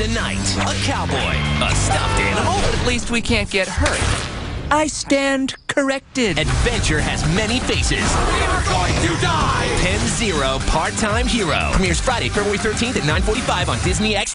a knight, a cowboy, a stuffed animal. At least we can't get hurt. I stand corrected. Adventure has many faces. We are going to die! Penn Zero Part-Time Hero premieres Friday, February 13th at 9:45 on Disney X.